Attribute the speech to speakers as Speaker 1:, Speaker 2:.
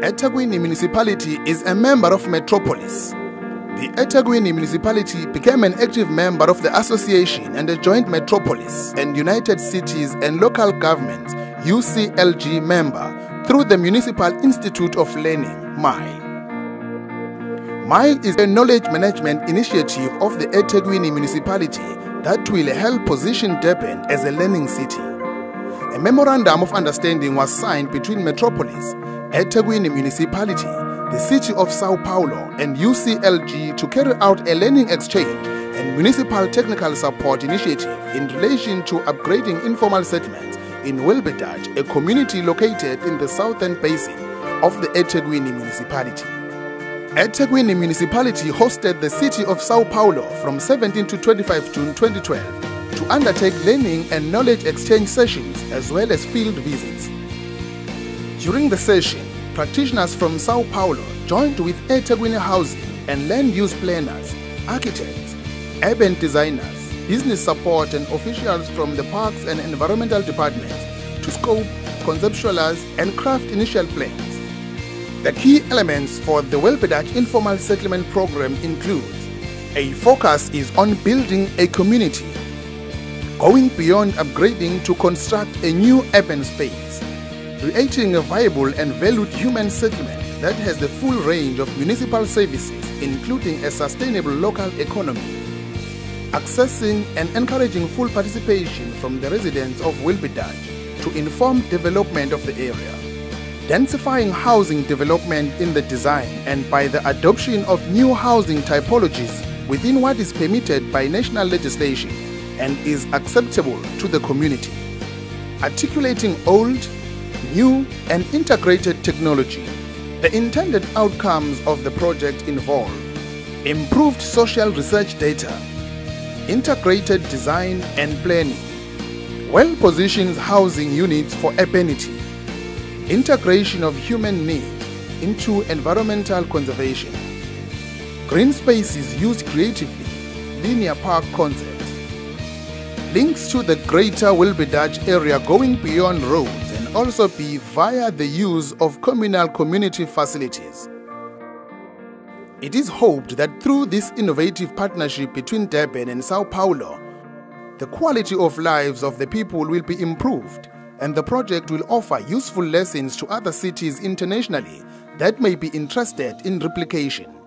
Speaker 1: eThekwini municipality is a member of Metropolis. The eThekwini municipality became an active member of the association and a joint Metropolis and United Cities and Local Governments UCLG member through the Municipal Institute of Learning, MILE. MILE is a knowledge management initiative of the eThekwini municipality that will help position Durban as a learning city. A memorandum of understanding was signed between Metropolis, eThekwini municipality, the city of Sao Paulo, and UCLG to carry out a learning exchange and municipal technical support initiative in relation to upgrading informal settlements in Welbedacht, a community located in the southern basin of the eThekwini municipality. eThekwini municipality hosted the city of Sao Paulo from 17 to 25 June 2012 to undertake learning and knowledge exchange sessions as well as field visits. During the session, practitioners from Sao Paulo joined with eThekwini housing and land use planners, architects, urban designers, business support and officials from the parks and environmental departments to scope, conceptualize and craft initial plans. The key elements for the Welbedacht Informal Settlement Program include a focus is on building a community, going beyond upgrading to construct a new urban space, creating a viable and valued human settlement that has the full range of municipal services, including a sustainable local economy, accessing and encouraging full participation from the residents of Welbedacht to inform development of the area densifying housing development in the design and by the adoption of new housing typologies within what is permitted by national legislation and is acceptable to the community. Articulating old, new, and integrated technology. The intended outcomes of the project involve improved social research data, integrated design and planning, well positioned housing units for urbanity integration of human need into environmental conservation, green spaces used creatively, linear park concept, links to the greater Welbedacht area going beyond roads also be via the use of communal community facilities. It is hoped that through this innovative partnership between Durban and Sao Paulo, the quality of lives of the people will be improved and the project will offer useful lessons to other cities internationally that may be interested in replication.